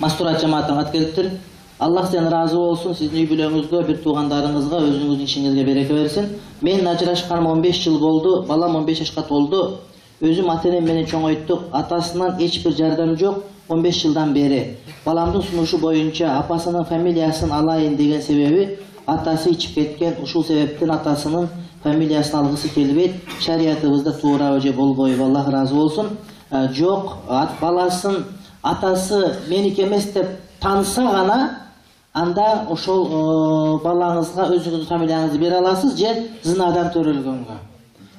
мастурат жамаатына ат келиптир аллах сізден разы болсын сіздің үй бүлөңүзгө бир туугандарыңызга өзүңүздүн ишиңизге береке берсин. Мен ажырашканыма он беш жыл болду. Балам он беш жашка толду. Өзүм ата энем менен чоңойттук атасынан эч бир жардам жок он беш жылдан бери. Баламдын сунушу боюнча апасынын фамилиясын алайын деген себеби атасы ичип кеткен ушул себептен атасынын фамилиясын алгысы келбейт шариятыбызда туурабы же болбойбу. Аллах ыраазы болсун. Жок баласын атасы меники эмес деп тааныса гана анда ошол балаңызга өзүңүздүн фамилияңызды бере аласыз же зынадан төрөлгөнгө.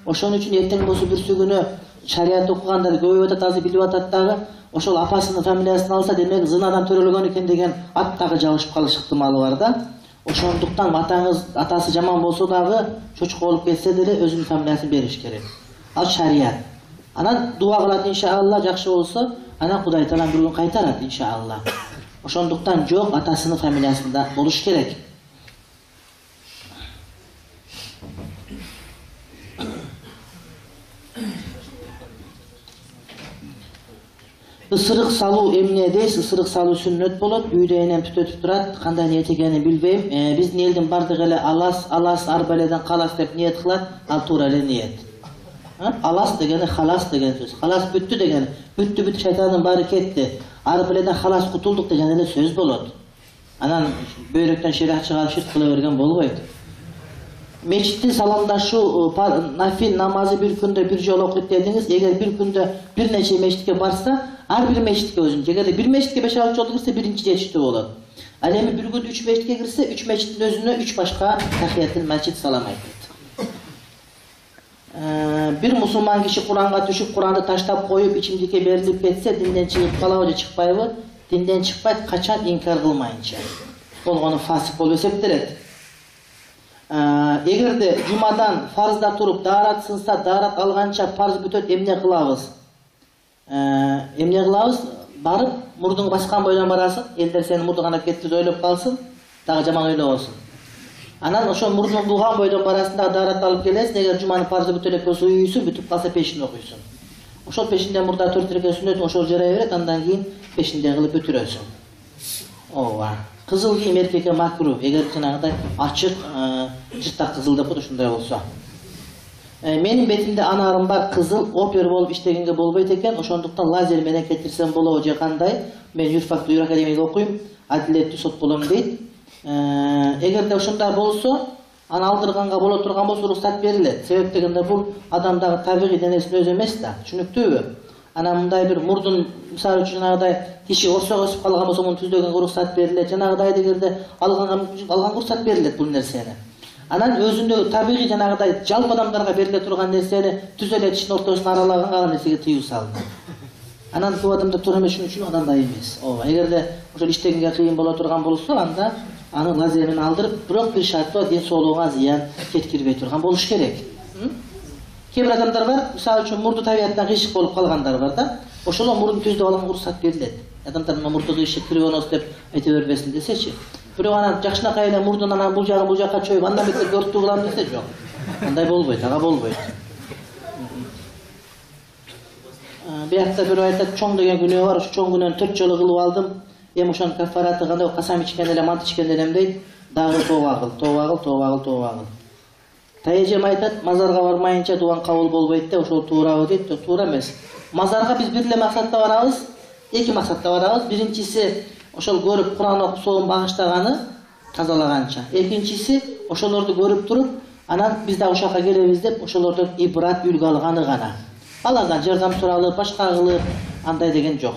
Ошон үчүн эртең болсо бүрсү күнү шарият окугандар көбөйүп атат азыр билип атат дагы. Ошол апасынын фамилиясын алса демек зынадан төрөлгөн экен деген ат дагы жабышып калыш ыктымалы бар да. ошондуктан атаңыз атасы жаман болсо дагы чочко болуп кетсе деле өзүнүн фамилиясын бериш керек ал шарият анан дуба кылат иншалла жакшы болсо анан кудай таалам бир күн кайтарат иншалла ошондуктан жок атасынын фамилиясында болуш керек Ысырык салуу эмне дейсиз? Ысырык салуу сүннөт болот үйдө энем түтөтүп турат кандай ниет экенин билбейм. Биздин элдин баардыгы эле алас алас арбаледен калас деп ниет кылат ал туура эле ниет. Алас дегени халас деген сөз. Халас бүттү деген бүттү бүт шайтандын баары кетти. Арбаледен халас кутулдук деген эле сөз болот. Анан бөйрөктөн ширак чыгарып ширк кыла берген болбойт. Mescitte salanda şu e, nafil namazı bir günde bir yol okuyup dediniz. Eğer bir günde bir neçe meştike varsa her bir meştike özünce. Eğer bir meştike beş altı yol birinci çeşitli olur. Alemi bir günde üç meştike girse üç meşitin özünü üç başka tahiyyatın mescid salam aytadi. Ee, bir musulman kişi Kur'an'a düşüp Kur'an'ı taşlap koyup içimdeki verilip etse dinden çıkıp kalavacı çıkmayı dinden çıkmayı kaçan inkar kılmayınca. Olğanı fasık oluyorsa bitiredi. Эгерде жумадан фарзда туруп даарат сынса даарат алганча парз бүтөт эмне кылабыз эмне кылабыз барып мурдуңду баскан бойдон барасың элдер сени мурду кантип кетти деп ойлоп калсын дагы жаман ойлобосун анан ошол мурдуң булган бойдон барасың дагы дааратты алып келесиң эгер жуманын парзы бүтө элек болсо уюйсуң бүтүп калса пешин окуйсуң ошол пешинден мурда төрт рекет сүннөтүң ошол жарай берет андан кийин пешинден кылып бүтүрөсүң ооба кызыл кийим эркекке макру эгер жанагыдай ачык жыртак кызыл деп коет ошондой болсо менин бетимде анарым бар кызыл опер болуп иштегенге болбойт экен ошондуктан лазер менен кетирсем болобу же кандай мен юрфакты юр академияда окуйм адилеттүү сот болом дейт эгерде ошондой болсо аны алдырганга боло турган болсо уруксат берилет себеп дегенде бул адамдагы табигый денесинин өзү эмес да түшүнүктүүбү анан мындай бир мурдун мисалы үчүн жанагыдай тиши орсок өсүп калган болсо муну түздөгөнгө уруксат берилет жанагыдай дегенде алганга уруксат берилет бул нерсени анан өзүндө табигый жанагыдай жалпы адамдарга бериле турган нерсени түз эле тиштин ортосун аралаган калган нерсеге тыюу салынат анан көп адамдар туура эмес үчүн андай эмес ооба эгерде ошол иштегенге кыйын боло турган болсо анда аны лазер менен алдырып бирок бир шарты бар ден соолугуңа зыян жеткирбей турган болуш керек. Бир адамдар бар мисалы үчүн мурду табиятынан кыйшык болуп калгандар бар да ошолор мурун түздүп алганга уруксат берилет адамдар мына мурду кыйшык кривонос деп айта бербесин десечи бирок анан жакшынакай эле мурдун анан бул жагын бул жака чоюп андан бетер көрктүү кылам десе жок андай болбойт ага болбойт биякта бирөө айтат чоң деген күнөө бар ошо чоң күнөөнү төрт жолу кылып алдым эми ошонун кафараты кандай касам ичкен элем мант ичкен элем дейт дагы тооба кыл тооба кыл тооба кыл тооба кыл таэжем айтат мазарга бармайынча дуаң кабыл болбойт да ошол туурабы дейт туура эмес. Мазарга биз бир эле максатта барабыз эки максатта барабыз. Биринчиси ошол көрүп куран окуп соом багыштаганы тазалаганча. Экинчиси ошолорду көрүп туруп анан биз дагы ушул жака келебиз деп ошолордон ибрат үлгү алганы гана. Алардан жардам суралып башка кылып андай деген жок.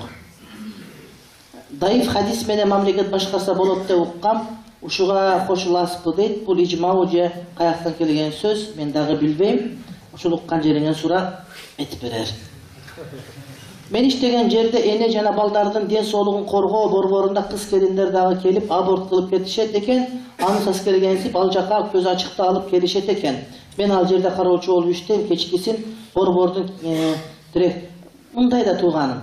Даиф хадис менен мамлекет башкарса болот деп уккам ушуга кошуласызбы дейт бул ижмау же каяктан келген сөз мен дагы билбейм ошол уккан жериңен сурап айтып берер мен иштеген жерде эне жана балдардын ден соолугун коргоо борборунда кыз келиндер дагы келип аборт кылып кетишет экен анысыз келгенсип ал жака көз ачыкта алып келишет экен мен ал жерде кароочу болуп иштейм кечкисин борбордун мындай да тууганым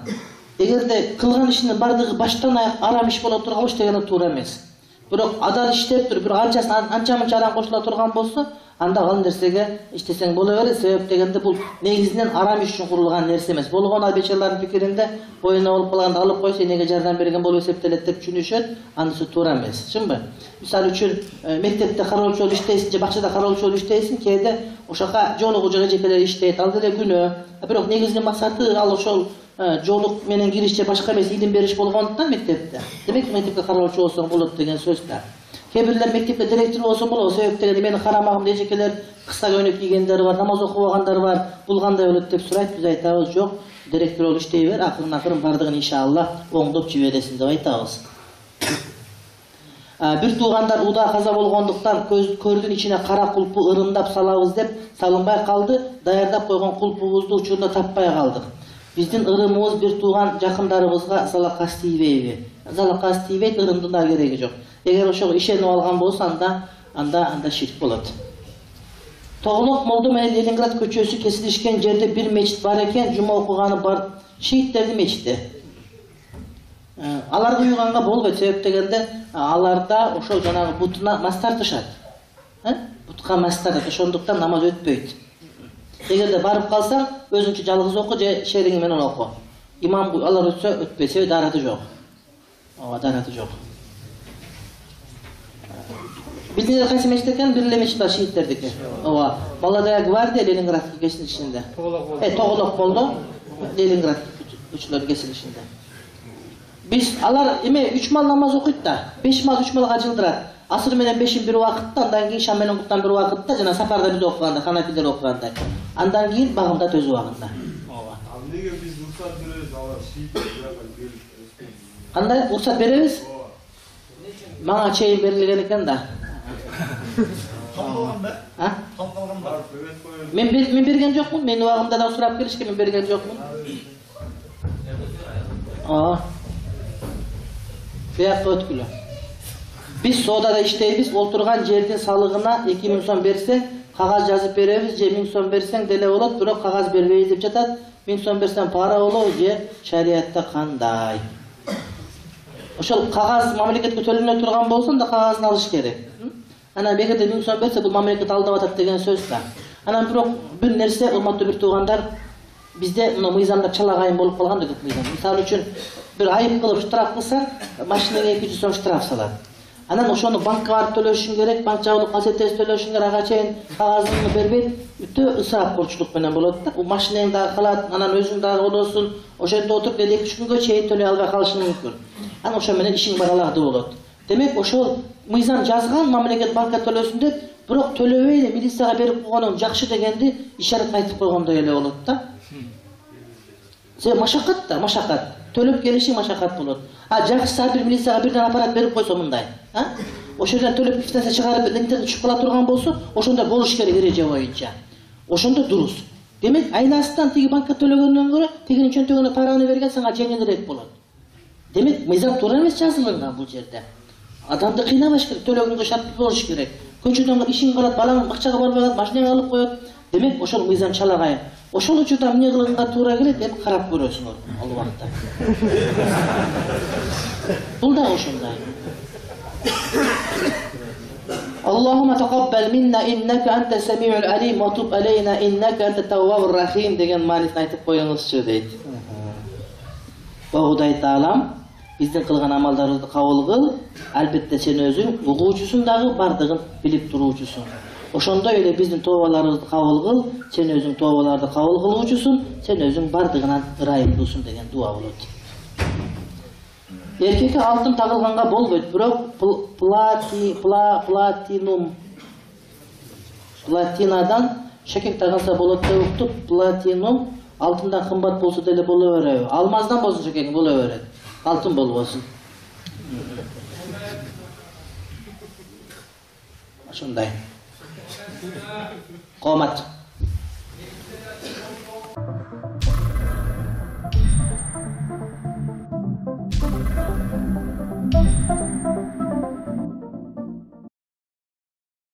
эгерде кылган ишинин баштан аяк арам иш боло иштегени туура эмес бирок адал иштеп туруп бир канчасы анча мынча адам кошула турган болсо анда ал нерсеге иштесең боло берет. Себеп дегенде бул негизинен арам иш үчүн курулган нерсе эмес. Болгону ал бечаралардын пикиринде боюна болуп калганда алып койсо энеге жардам берген болуп эсептелет деп түшүнүшөт. Анысы туура эмес. Чынбы мисалы үчүн мектепте кароолчу болуп иштейсиң же бакчада кароолчу болуп иштейсиң кээде ошол жака жолугуу жок эжекелер иштейт. Ал деле күнөө. Бирок негизги максаты ал ошол жолук менен кириш же башка эмес илим бериш болгондуктан мектепте. Демек мектепке кароолчу болсоң болот деген сөз да кээ бирлер мектепте директор болсоң болот. Себеп дегенде менин карамагымда эжекелер кыска көйнөк кийгендер бар намаз окубагандар бар. Бул кандай болот деп сурайт биз айтабыз жок директор болуп иштей бер акырын акырын баардыгын иншалла оңдоп жибересиң деп айтабыз. Бир туугандар ууда каза болгондуктан көрдүн ичине кара кулпу ырымдап салабыз деп салынбай калды даярдап койгон кулпубузду учурунда таппай калдык биздин ырымыбыз бир тууган жакындарыбызга залакас тийбейби залакас тийбейт ырымдын да кереги жок эгер ошого ишенип алган болсо анда анда анда ширк болот тоголок молдо менен ленинград көчөсү кесилишкен жерде бир мечит бар экен жума окуганы бар шииттердин мечити аларга уйганга болбойт себеп дегенде аларда ошол жанагы бутуна мас тартышат бутка мас тартат ошондуктан намаз өтпөйт эгерде барып калсаң өзүңчө жалгыз оку же шериң менен оку имам алар өтсө өтпөйт себеби дараты жок ооба дараты жок билдиңер кайсы мечит экенин бир эле мечит бар шииттердики ооба молодая гвардия ленинградский кесилишинде э тоголок болду ленинград учурлар кесилишинде биз алар эме үч маал намаз окуйт да беш маал үч маалга жылдырат асыр менен бешин бир убакытта андан кийин шам менен куттан бир убакытта жана сапарда биз окугандай ханафилер окугандай андан кийин багымда төз убагында ооба эмнеге биз уруксат беребиз алар кандай уруксат беребиз мага чейин берилген экен да мен мен берген жокмун менин убагымда да сурап келишкен мен берген жокмун ооба биякка өткүлө соодада иштейбиз отурган жердин салыгына эки миң сом берсең кагаз жазып беребиз же миң сом берсең деле болот бирок кагаз бербейбиз деп жатат миң сом берсең пара болобу же шариятта кандай ошол кагаз мамлекетке төлөнө турган болсо анда кагазын алыш керек анан эгерде миң сом берсе бул мамлекет алдап атат деген сөз да анан бирок бир нерсе урматтуу бир туугандар бизде мына мыйзамдар чала болуп калган да көп мыйзам мисалы үчүн бир айып кылып штраф машинеңе эки жүз сом штраф салат анан ошону банкка барып төлөшүң керек банк жабылып калса эртеси төлөшүң керек ага чейин кагазыңды бербейт өтө ысырапкорчулук менен болот да машинең дагы калат анан өзүң дагы болосуң жерде отуруп эки үч күнгө чейин төлөй албай калышың мүмкүн анан ошо менен ишиң баралаады болот демек ошол мыйзам жазган мамлекет банкка төлөсүн деп бирок төлөбөй эле милицияга берип койгонуң жакшы дегенди ишарат айтып койгондой эле болот да себеби машакат да машакат төлөп келишиң машакат болот а жакшысы ар бир милицияга бирден аппарат берип койсо мындай ошол жерден төлөп квитанция чыгарып интернет түшүп кала турган болсо ошондой болуш керек эреже боюнча ошондо дурус демек айнасынан тиги банкка төлөгөндөн көрө тигинин чөнтөгүнө параны берген сага жеңилирээк болот демек мыйзам туура эмес жазылган бул жерде адамды кыйнабаш керек төлөгөнгө шарт болуш керек көчөдөн ишиң калат балаң бакчага барбай калат алып коет демек ошол мыйзам чалагай ошол учурда эмне кылганга туура келет эми карап көрөсүңөр ал убакта бул дагы ошондой اللهم تقبل منا انك انت السميع العليم وتب علينا انك انت التواب الرحيم деген маанисин айтып коюңузчу дейт о кудай таалам биздин кылган амалдарыбызды кабыл кыл албетте сен өзүң угуучусуң дагы баардыгын билип туруучусуң ошондой эле биздин тообаларыбызды кабыл кыл сен өзүң тообаларды кабыл кылуучусуң сен өзүң баардыгынан ырайымдуусуң деген дуа болот. Эркекке алтын тагылганга болбойт бирок платинум платинадан шекек тагылса болот деп уктуп платинум алтындан кымбат болсо деле боло береби. Алмаздан болсун шекегиң боло берет алтын болбосун. Ошондой. कौमत